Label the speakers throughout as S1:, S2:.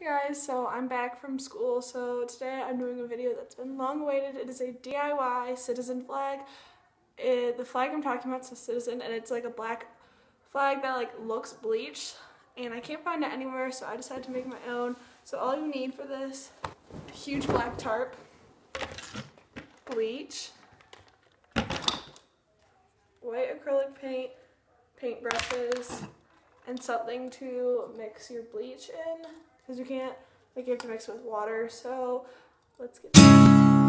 S1: Hey guys, so I'm back from school. So today I'm doing a video that's been long awaited. It is a DIY citizen flag. It, the flag I'm talking about is a citizen and it's like a black flag that like looks bleached and I can't find it anywhere so I decided to make my own. So all you need for this, huge black tarp, bleach, white acrylic paint, paintbrushes, and something to mix your bleach in because you can't, like you have to mix it with water. So let's get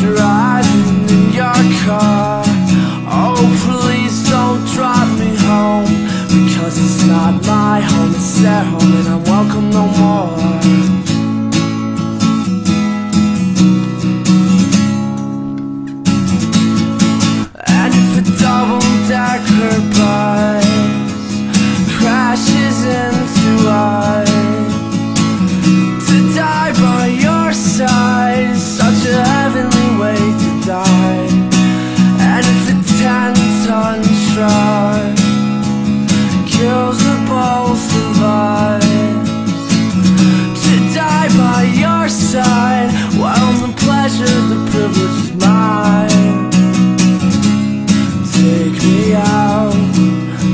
S2: Driving in your car. Oh please don't drive me home Because it's not my home, it's their home And I'm welcome no more me out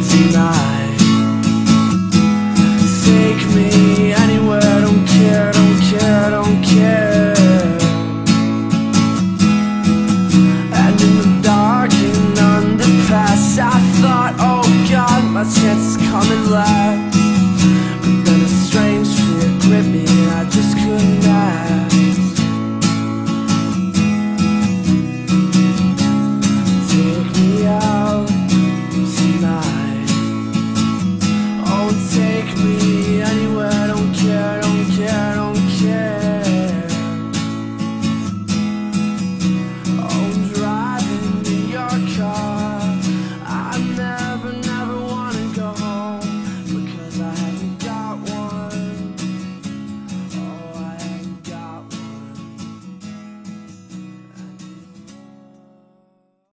S2: tonight.